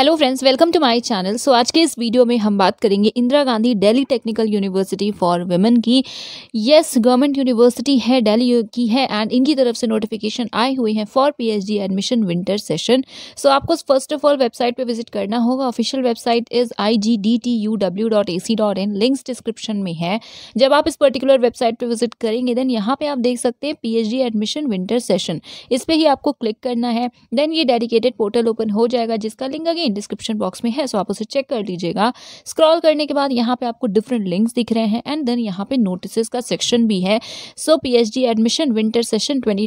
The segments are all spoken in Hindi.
Hello friends welcome to my channel so आज के इस वीडियो में हम बात करेंगे Indira Gandhi Delhi technical university for women की। यस गवर्नमेंट यूनिवर्सिटी है दिल्ली की है एंड इनकी तरफ़ से नोटिफिकेशन आई हुई है for PhD admission winter session so आपको फ़र्स्ट ऑफ़ ऑल वेबसाइट पे विज़िट करना होगा। Official website is I G D T U W dot A C dot in links description में है। जब आप इस पर्टिकुलर वेबसाइट पर विज़िट करेंगे देन यहाँ पर आप देख सकते हैं पीएचडी एडमिशन विंटर सेशन इस पर ही आपको क्लिक करना है। देन ये डेडिकेटेड पोर्टल ओपन हो जाएगा, जिसका लिंक अगेन डिस्क्रिप्शन बॉक्स में है सो आप उसे चेक कर लीजिएगा। स्क्रॉल करने के बाद यहाँ पे आपको डिफरेंट लिंक्स दिख रहे हैं एंड देन यहाँ पे नोटिस का सेक्शन भी है। So PhD admission winter session twenty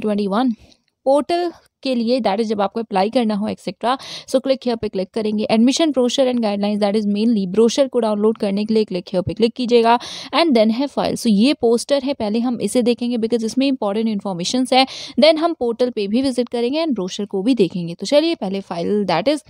portal के लिए दैट इज़ जब आपको अप्लाई करना हो एक्सेट्रा सो क्लिक हियर पे क्लिक करेंगे। Admission brochure and guidelines that is mainly brochure को डाउनलोड करने के लिए क्लिक हियर पे क्लिक कीजिएगा। एंड देन है फ़ाइल सो ये पोस्टर है, पहले हम इसे देखेंगे बिकॉज़ इसमें इंपॉर्टेंट इन्फॉर्मेशन है। देन हम पोर्टल पे भी विज़िट करेंगे एंड ब्रोशर को भी देखेंगे। तो चलिए पहले फ़ाइल दैट इज़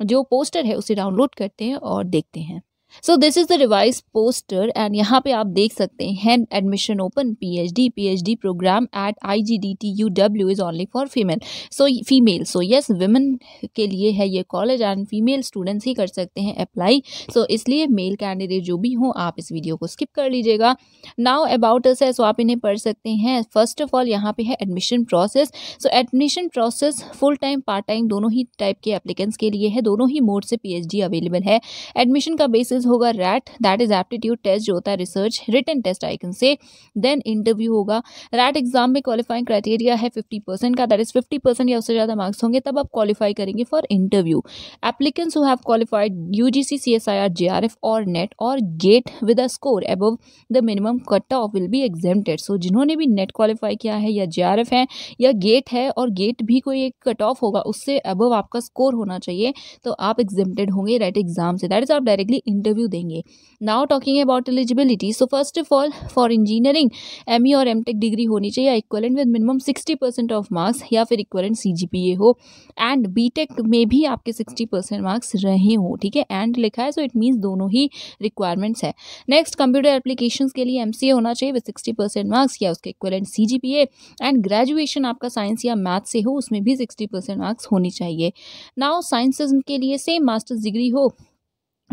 जो पोस्टर है, उसे डाउनलोड करते हैं और देखते हैं। So this is the revise poster and यहाँ पे आप देख सकते हैं admission open PhD PhD program at I G D T U W is only for female so female so yes women के लिए है ये कॉलेज एंड फीमेल स्टूडेंट्स ही कर सकते हैं अप्लाई सो so, इसलिए मेल कैंडिडेट जो भी हों आप इस वीडियो को स्किप कर लीजिएगा. नाउ अबाउट अस है सो आप इन्हें पढ़ सकते हैं. फ़र्स्ट ऑफ़ ऑल यहाँ पे है admission process so admission process full time part time दोनों ही टाइप के एप्लीकेंट्स के लिए है. दोनों ही मोड से पी एच डी अवेलेबल है. एडमिशन का बेसिस क्वेश्चंस होगा RAT that is aptitude test जो होता है research return test I can say then interview होगा। रैट एग्ज़ाम में क्वालिफाइंग क्राइटेरिया है फिफ्टी परसेंट का दैट इज़ फिफ्टी परसेंट या उससे ज़्यादा मार्क्स होंगे, तब आप क्वालिफाई करेंगे for interview applicants who have qualified U G C C S I R J R F और नेट और GATE with a score above the minimum cut off will be exempted so जिन्होंने भी नेट क्वालिफाई किया है या जे आर एफ़ है या गेट है और गेट भी कोई एक कट ऑफ़ होगा, उससे अबव आपका स्कोर होना चाहिए तो आप एग्जेम्प्टेड होंगे रेट एग्ज़ाम से। दैट इज़ आप डायरेक्टली इंटरव्यू इंटरव्यू देंगे। Now talking about eligibility so first of all for engineering ME और एम डिग्री होनी चाहिए equivalent with minimum sixty of marks या फिर इक्वलेंट सी हो। एंड बी में भी आपके सिक्सटी परसेंट मार्क्स रहे हों, ठीक है? एंड लिखा है सो इट मीन्स दोनों ही रिक्वायरमेंट्स है। नेक्स्ट कंप्यूटर एप्लीकेशन के लिए एमसीए होना चाहिए विद सिक्सटी परसेंट मार्क्स या उसके equivalent C G P and graduation आपका साइंस या मैथ से हो, उसमें भी सिक्सटी परसेंट मार्क्स होनी चाहिए। नाउ साइंसेज के लिए सेम मास्टर्स डिग्री हो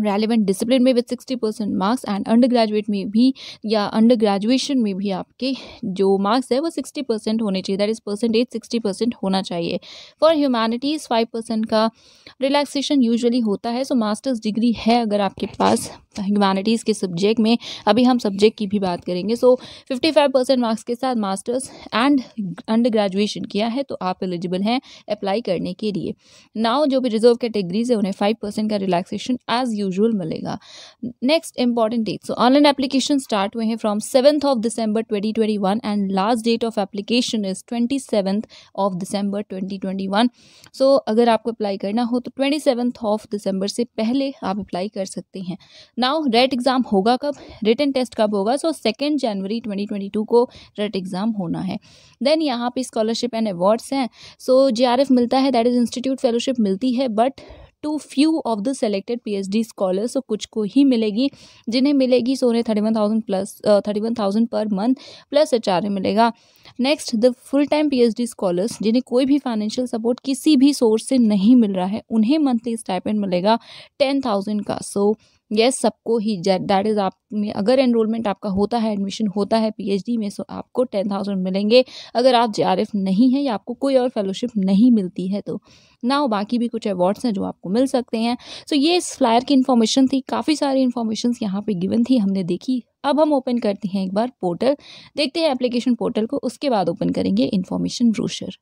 रेलिवेंट डिसिप्लिन में with sixty percent marks and undergraduate में भी या अंडर ग्रेजुएशन में भी आपके जो मार्क्स है वो सिक्सटी परसेंट होने चाहिए। That is percentage sixty percent होना चाहिए। फॉर ह्यूमैनिटीज़ फाइव परसेंट का रिलैक्सेशन यूजुअली होता है। सो मास्टर्स डिग्री है अगर आपके पास। ह्यूमैनिटीज़ के सब्जेक्ट में, अभी हम सब्जेक्ट की भी बात करेंगे। So fifty five percent marks के साथ मास्टर्स एंड अंडर ग्रेजुएशन किया है तो आप एलिजिबल हैं अप्लाई करने के लिए। नाउ जो भी रिज़र्व कैटेगरीज है, उन्हें फाइव परसेंट का रिलैक्सेशन एज यूजल मिलेगा। Next important date so online application start हुए हैं from seventh of December twenty twenty one and last date of application is twenty seventh of December twenty twenty one so अगर आपको अप्लाई करना हो तो ट्वेंटी ऑफ़ दिसंबर से पहले आप अप्लाई कर सकते हैं। नाउ रेट एग्ज़ाम होगा कब? रिटर्न टेस्ट कब होगा? सो सेकेंड जनवरी 2022 को रेट एग्ज़ाम होना है। देन यहाँ पे स्कॉलरशिप एंड अवार्ड्स हैं। सो जे मिलता है दैट इज़ इंस्टीट्यूट फेलोशिप मिलती है but to few of the selected P H D scholars so कुछ को ही मिलेगी। जिन्हें मिलेगी सो उन्हें thirty one thousand plus thirty one thousand per month plus H R A मिलेगा। Next the full time P H D scholars जिन्हें कोई भी फाइनेंशियल सपोर्ट किसी भी सोर्स से नहीं मिल रहा है उन्हें मंथली स्टाइपेंड मिलेगा टेन थाउज़ेंड का। सो so, यस सबको ही दैट इज़ आप में अगर एनरोलमेंट आपका होता है एडमिशन होता है पीएचडी में सो आपको टेन थाउज़ेंड मिलेंगे। अगर आप जे नहीं है या आपको कोई और फेलोशिप नहीं मिलती है तो ना बाकी भी कुछ अवार्ड्स हैं जो आपको मिल सकते हैं। सो so, ये इस फ्लायर की इन्फॉर्मेशन थी। काफ़ी सारी इन्फॉर्मेशन यहाँ पे गिवन थी हमने देखी। अब हम ओपन करते हैं एक बार पोर्टल देखते हैं एप्लीकेशन पोर्टल को, उसके बाद ओपन करेंगे इन्फॉर्मेशन ब्रोशर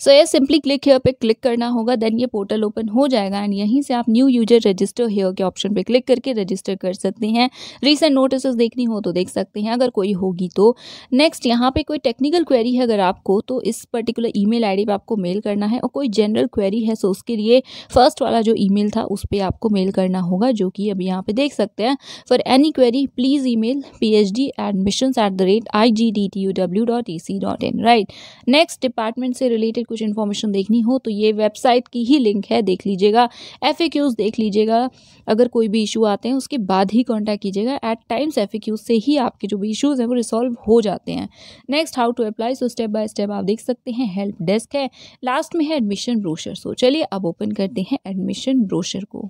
सो ये सिंपली क्लिक हेयर पे क्लिक करना होगा देन ये पोर्टल ओपन हो जाएगा एंड यहीं से आप न्यू यूज़र रजिस्टर हेयर के ऑप्शन पे क्लिक करके रजिस्टर कर सकते हैं। रिसेंट नोटिस देखनी हो तो देख सकते हैं, अगर कोई होगी तो। नेक्स्ट यहाँ पे कोई टेक्निकल क्वेरी है अगर आपको तो इस पर्टिकुलर ई मेल पे आपको मेल करना है और कोई जनरल क्वेरी है सो उसके लिए फ़र्स्ट वाला जो ई था, उस पर आपको मेल करना होगा, जो कि अभी यहाँ पे देख सकते हैं। For any query please email P H D admission at the rate I G D T U W dot E C dot in right next department से रिलेटेड रिलेटेड कुछ इन्फॉर्मेशन देखनी हो तो ये वेबसाइट की ही लिंक है, देख लीजिएगा। एफ़ देख लीजिएगा। अगर कोई भी इशू आते हैं, उसके बाद ही कॉन्टैक्ट कीजिएगा। एट टाइम्स एफ़ से ही आपके जो भी इशूज़ हैं, वो रिसॉल्व हो जाते हैं। Next how to apply so step by step आप देख सकते हैं। हेल्प डेस्क है। लास्ट में है एडमिशन ब्रोशर सो चलिए अब ओपन करते हैं एडमिशन ब्रोशर को।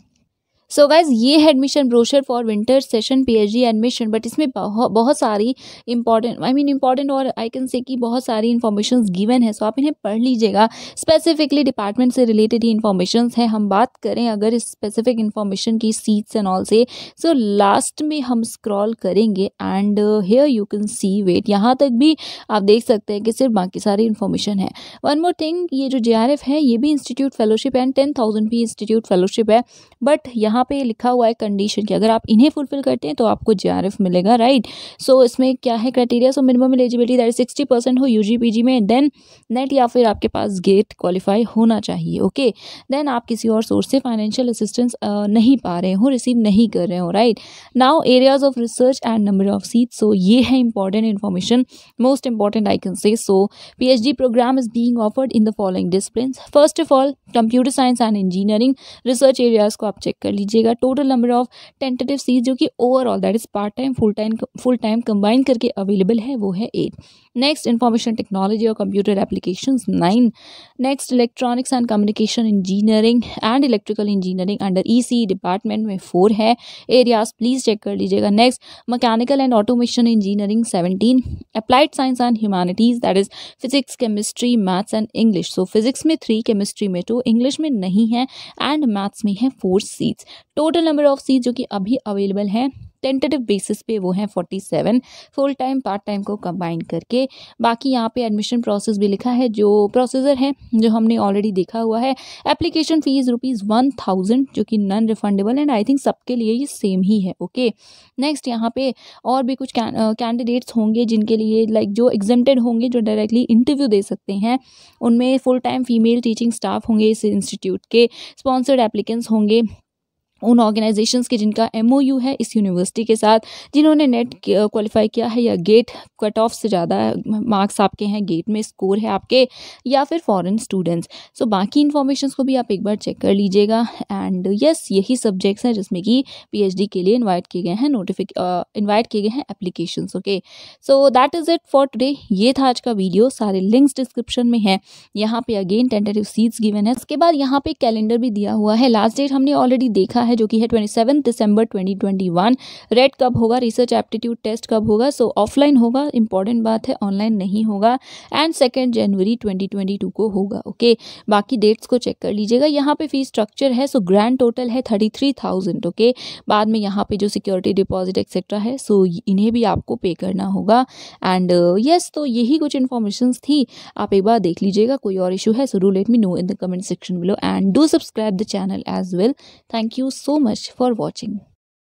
सो गाइज़ ये है admission brochure for winter session PhD admission but इसमें बहुत बहुत सारी इंपॉर्टेंट आई मीन इंपॉर्टेंट और आई कैन से कि बहुत सारी इन्फॉर्मेशन गिवन है। सो आप इन्हें पढ़ लीजिएगा। स्पेसिफिकली डिपार्टमेंट से रिलेटेड ही इन्फॉर्मेशन है। हम बात करें अगर स्पेसिफिक इन्फॉर्मेशन की सीट्स एंड ऑल से। सो लास्ट में हम स्क्रॉल करेंगे and here you can see wait यहाँ तक भी आप देख सकते हैं कि सिर्फ़ बाकी सारी इन्फॉर्मेशन है। वन मोर थिंग ये जो जे है, ये भी institute fellowship and ten thousand भी इंस्टीट्यूट फेलोशिप है। बट यहाँ यहाँ पे लिखा हुआ है कंडीशन कि। अगर आप इन्हें फुलफिल करते हैं तो आपको जे मिलेगा राइट सो so, इसमें क्या है criteria so minimum eligibility that sixty percent हो यू जी में देन नेट या फिर आपके पास गेट क्वालिफाई होना चाहिए ओके okay? देन आप किसी और सोर्स से फाइनेंशियल असिस्टेंस नहीं पा रहे हो रिसीव नहीं कर रहे हो right now areas of research and number of seat so ये है important information most important I can say so P H D program is being offered in the following discipline first of all computer science and engineering research areas को आप चेक कर लीजिएगा total number of tentative seat जो कि overall that is part time full time full time combine करके अवेलेबल है, वो है एट नेक्स्ट इंफॉर्मेशन टेक्नोलॉजी और computer application nine next electronics and communication engineering and electrical engineering under E C department में फोर है। एरियाज़ प्लीज़ चेक कर लीजिएगा। Next mechanical and automation engineering seventeen applied science and humanities that is physics chemistry maths and English so physics में थ्री केमिस्ट्री में टू इंग्लिश में नहीं है एंड मैथ्स में है four seats total number of seat जो कि अभी अवेलेबल हैं टेंटेटिव बेसिस पे वो हैं forty seven full time part time को कंबाइन करके। बाकी यहाँ पे एडमिशन प्रोसेस भी लिखा है जो प्रोसीजर है जो हमने ऑलरेडी देखा हुआ है। Application fees rupees one thousand जो कि non refundable and I think सबके लिए ये सेम ही है ओके नेक्स्ट यहाँ पे और भी कुछ कैंडिडेट्स होंगे जिनके लिए लाइक like, जो एग्जेप्टेड होंगे जो डायरेक्टली इंटरव्यू दे सकते हैं उनमें full time female teaching staff होंगे इस इंस्टीट्यूट के। स्पॉन्सर्ड एप्लीकेंट्स होंगे। उन ऑर्गेनाइजेशंस के जिनका एमओयू है इस यूनिवर्सिटी के साथ, जिन्होंने नेट क्वालिफाई किया है या गेट कट ऑफ़ से ज़्यादा मार्क्स आपके हैं गेट में स्कोर है आपके, या फिर फॉरेन स्टूडेंट्स सो बाकी इन्फॉर्मेशन को भी आप एक बार चेक कर लीजिएगा. एंड यस यही सब्जेक्ट्स हैं जिसमें कि पीएचडी के लिए इन्वाइट किए गए हैं नोटिफिक इन्वाइट किए गए हैं application okay so that is it for today ये था आज का वीडियो सारे लिंक्स डिस्क्रिप्शन में है. यहाँ पे अगेन टेंटेटिव सीट्स गिवन है. उसके बाद यहाँ पे कैलेंडर भी दिया हुआ है. लास्ट डेट हमने ऑलरेडी देखा है है जो कि है twenty seven December twenty twenty one red कब होगा? रिसर्च एप्टीट्यूड टेस्ट कब होगा? सो ऑफलाइन होगा। इंपॉर्टेंट बात है ऑनलाइन नहीं होगा। And second January twenty twenty two को होगा ओके okay? बाकी डेट्स को चेक कर लीजिएगा। यहाँ पे फ़ीस स्ट्रक्चर है सो ग्रैंड टोटल है थर्टी थ्री थाउज़ेंड ओके बाद में यहाँ पे जो सिक्योरिटी डिपॉजिट एक्सेट्रा है सो so, इन्हें भी आपको पे करना होगा। एंड यस uh, तो यही कुछ इन्फॉर्मेशन थी। आप एक बार देख लीजिएगा कोई और इशू है so do let me know in the comment section below and do subscribe the channel as well thank you so much for watching